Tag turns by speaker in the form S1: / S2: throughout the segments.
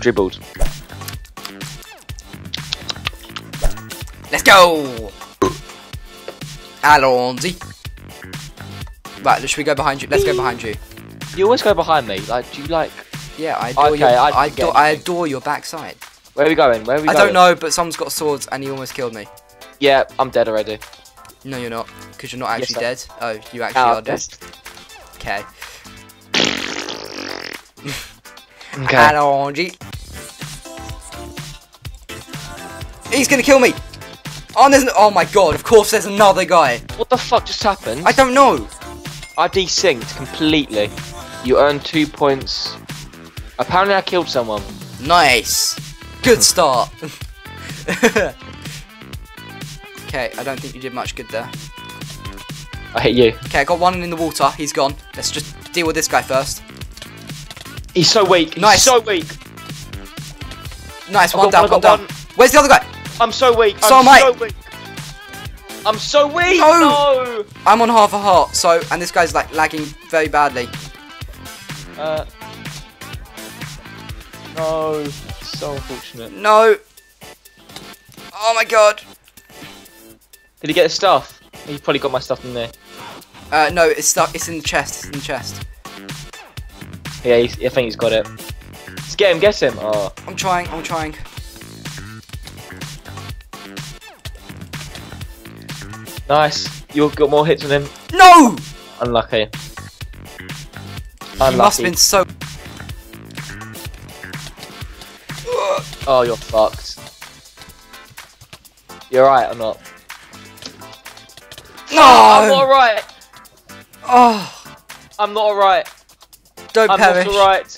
S1: dribbled.
S2: Let's go! Alonzi. Right, should we go behind you? Let's go behind you.
S1: You always go behind me. Like, do you like?
S2: Yeah, I adore
S1: Okay,
S2: your,
S1: I
S2: I, adore, I adore your backside.
S1: Where are we going? Where are we
S2: I
S1: going?
S2: don't know, but someone's got swords and he almost killed me.
S1: Yeah, I'm dead already.
S2: No, you're not, because you're not actually
S1: I-
S2: dead. Oh, you actually
S1: Ah,
S2: are dead. Okay.
S1: Okay.
S2: Alonzi. He's gonna kill me. Oh, there's no, oh my god! Of course, there's another guy.
S1: What the fuck just happened?
S2: I don't know.
S1: I desynced completely. You earned two points. Apparently, I killed someone.
S2: Nice. Good start. okay, I don't think you did much good there.
S1: I hit you.
S2: Okay, I got one in the water. He's gone. Let's just deal with this guy first.
S1: He's so weak. He's
S2: Nice.
S1: so weak.
S2: Nice, one down,
S1: one
S2: down. Where's the other guy?
S1: I'm so weak.
S2: So
S1: I'm
S2: am I.
S1: so weak. I'm so weak.
S2: No.
S1: No.
S2: I'm on half a heart, so and this guy's like lagging very badly.
S1: Uh. No. So unfortunate.
S2: No. Oh my god.
S1: Did he get his stuff? He probably got my stuff in there.
S2: Uh, no, it's stuck. It's in the chest. It's in the chest.
S1: Yeah, he's, I think he's got it. Let's get him. Get him. Oh.
S2: I'm trying. I'm trying.
S1: Nice. You've got more hits than him.
S2: No.
S1: Unlucky. Unlucky.
S2: must have been so.
S1: Oh, you're fucked. You're right. I'm not. I'm not
S2: No.
S1: alright.
S2: Oh,
S1: I'm not alright.
S2: don't
S1: I'm
S2: perish.
S1: not alright.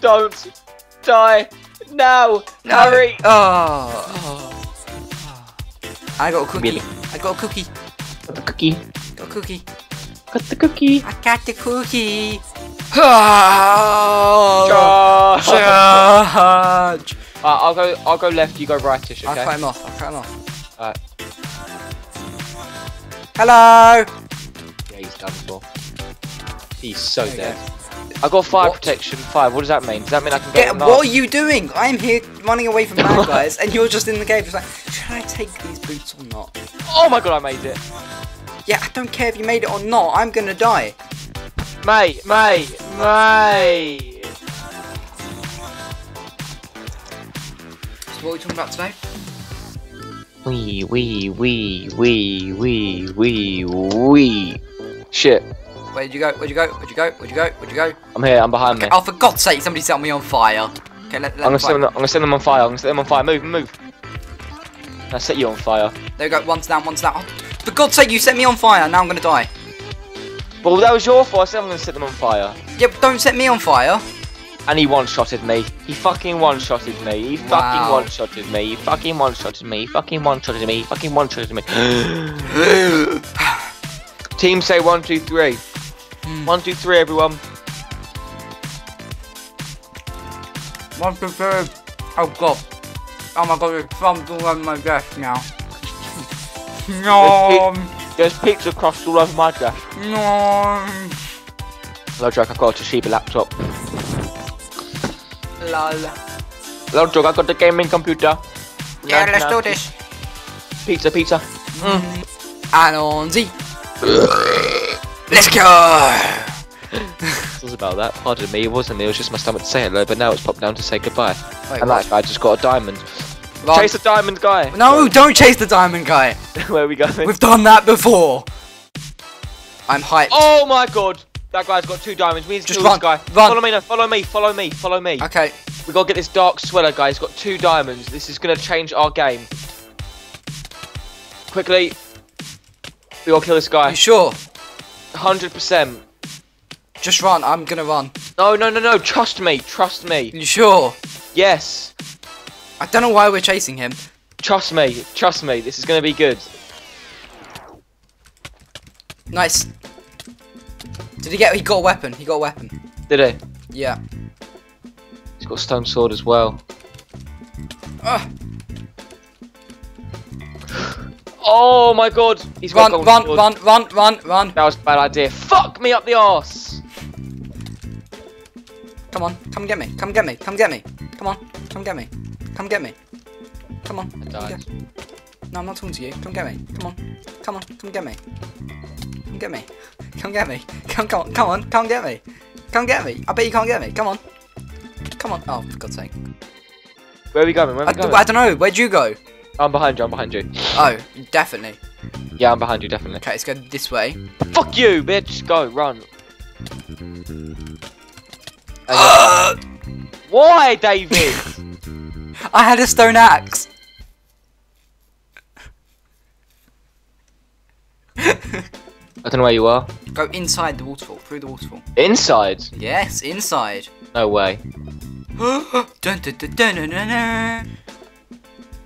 S1: Don't die now.
S2: No.
S1: Hurry.
S2: Oh. I got a cookie.
S1: Really?
S2: I got a cookie.
S1: Got the cookie.
S2: Got a cookie.
S1: Got the cookie.
S2: I got the cookie. Oh.
S1: Charge.
S2: Charge.
S1: Uh, I'll go. I'll go left. You go rightish.
S2: I'll
S1: Okay.
S2: cut him off. I'll cut him off.
S1: Alright.
S2: Hello.
S1: Yeah, he's done for. He's so
S2: There
S1: dead. I got fire
S2: What?
S1: protection five. What does that mean? Does that mean I can?
S2: Get,
S1: on
S2: what are you doing? I'm here running away from bad guys, and you're just in the cave, just like, should I take these boots or not?
S1: Oh my god! I made it.
S2: Yeah, I don't care if you made it or not. I'm gonna die.
S1: Mate, mate, mate.
S2: So what are we talking about today?
S1: Wee, wee, wee, wee, wee, wee, wee. Shit.
S2: Where'd you go? Where'd you go? Where'd you go? Where'd you go? Where'd you go?
S1: I'm here. I'm behind me.
S2: Oh, for God's sake! Somebody set me on fire. Okay, let, let
S1: I'm gonna, set them, I'm gonna set them on fire. I'm gonna set them on fire. Move, move. I set you on fire.
S2: There we go. One's down. One's down. Oh, for God's sake! You set me on fire. Now I'm gonna die.
S1: Well, that was your fault. I said I'm gonna set them on fire.
S2: Yeah, don't set me on fire.
S1: And he one-shotted me. He fucking one-shotted me. He fucking
S2: Wow.
S1: one-shotted me. He fucking one-shotted me. He fucking one-shotted me. He fucking one-shotted me. Team say one, two, three.
S2: Hmm.
S1: One, two, three, everyone.
S2: One, two, three. Oh God. Oh my God! It's thumbs all over my desk now. no.
S1: There's pizza crust all over my desk.
S2: No.
S1: Hello, Jack. I've got a Toshiba laptop.
S2: Lol.
S1: Hello, Jack. I've got the gaming computer.
S2: Yeah,
S1: No,
S2: let's
S1: no.
S2: do this.
S1: Pizza, pizza. Mm.
S2: Alonzi. let's go.
S1: It was about that. Pardon me. It wasn't me. It was just my stomach to say hello. But now it's popped down to say goodbye.
S2: Wait,
S1: and
S2: what?
S1: that guy just got a diamond.
S2: Run.
S1: Chase the diamond guy.
S2: No, don't chase the diamond guy.
S1: Where are we going?
S2: We've done that before. I'm hyped.
S1: Oh my god! That guy's got two diamonds. We need to
S2: Just
S1: kill
S2: run,
S1: this guy.
S2: run.
S1: Follow me now. Follow me. Follow me. Follow me.
S2: Okay.
S1: We gotta get this dark sweater guy. He's got two diamonds. This is gonna change our game. Quickly. We gotta kill this guy.
S2: You sure?
S1: Hundred percent.
S2: Just run. I'm gonna run.
S1: No, no, no, no. Trust me. Trust me.
S2: You sure?
S1: Yes.
S2: I don't know why we're chasing him.
S1: Trust me. Trust me. This is gonna be good.
S2: Nice. Did he get? He got a weapon. He got a weapon.
S1: Did he?
S2: Yeah.
S1: He's got a stone sword as well.
S2: Ugh.
S1: Oh my god. He's got
S2: Run, run,
S1: sword.
S2: run, run, run, run.
S1: That was a bad idea. Fuck me up the arse.
S2: Come on, come get me. Come get me. Come get me. Come on. Come get me. Come get me. Come on.
S1: I
S2: Come get- No, I'm not talking to you. Come get me. Come on. Come on. Come get me. Come get me. Come get me. Come, come on. Come on. Come get me. Come get me. I bet you can't get me. Come on. Come on. Oh, for God's sake.
S1: Where are we going? Where are
S2: I,
S1: we going?
S2: I don't know. Where'd you go?
S1: I'm behind you. I'm behind you.
S2: Oh, definitely.
S1: Yeah, I'm behind you. Definitely.
S2: Okay, let's go this way.
S1: Fuck you, bitch. Go, run. Why, David?
S2: I had a stone axe.
S1: I don't know where you are.
S2: Go inside the waterfall, through the waterfall.
S1: Inside?
S2: Yes, inside.
S1: No way.
S2: dun, dun, dun.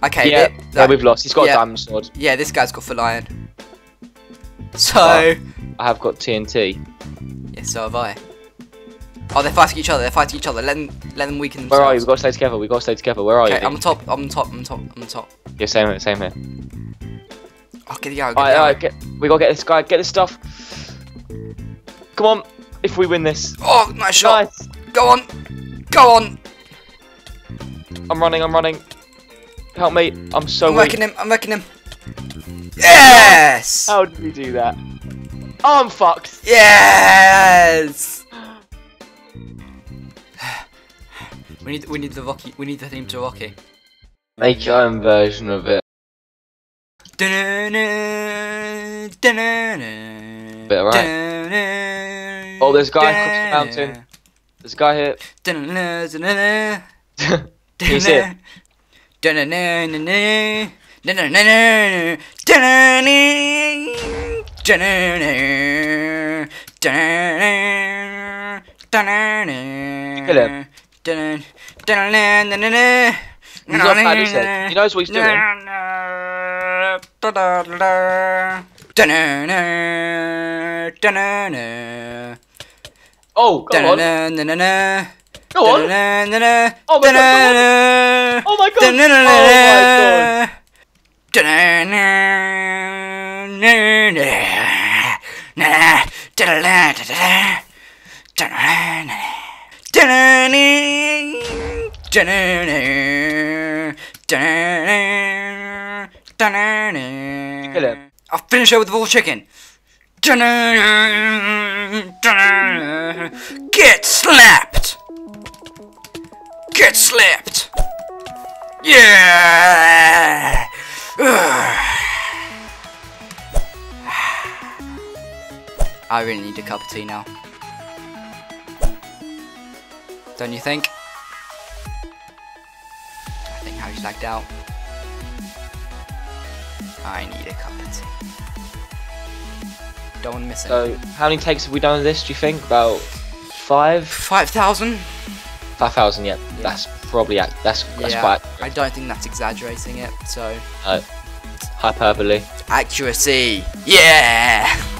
S2: Okay,
S1: yeah,
S2: thi-
S1: yeah, we've lost. He's got
S2: yeah.
S1: a diamond sword.
S2: yeah, this guy's got full iron. So,
S1: Oh. I have got TNT.
S2: Yes, so have I. Oh, they're fighting each other. They're fighting each other. Let them, let them weaken themselves.
S1: Where are you? We've got to stay together. We've got to stay together. Where are
S2: Okay,
S1: you?
S2: I'm on top. I'm on top. I'm on top. I'm top.
S1: Yeah, same here. Same here.
S2: Oh, get the arrow. Get the arrow.
S1: alright. Get. We gotta get this guy. Get this stuff. Come on. If we win this.
S2: Oh, nice shot.
S1: Nice.
S2: Go on. Go on.
S1: I'm running. I'm running. Help me. I'm so
S2: I'm wrecking him. I'm wrecking him. Yes.
S1: How did we do that? Oh, I'm fucked.
S2: Yes. we need. We need the Rocky. We need the theme to Rocky.
S1: Make your own version of it. Bit alright. Oh, there's a guy across the mountain. There's a guy here.
S2: dun-dun-dun, dun-dun-dun,
S1: Kill him. He's not bad, is he? He knows what he's doing. Oh, go on. Go on. Oh my god. Oh my god. Oh my god. Kill him.
S2: I'll finish it with raw chicken. Get slapped! Get slapped! Yeah! I really need a cup of tea now. Don't you think? I think lagged out. I need a cup of tea. Don't want to miss it.
S1: So, how many takes have we done of this, do you think? About five?
S2: 5,000?
S1: Five thousand, yeah. That's probably, that's, that's
S2: yeah,
S1: quite
S2: I don't think that's exaggerating it, so.
S1: hyperbole.
S2: Accuracy! Yeah!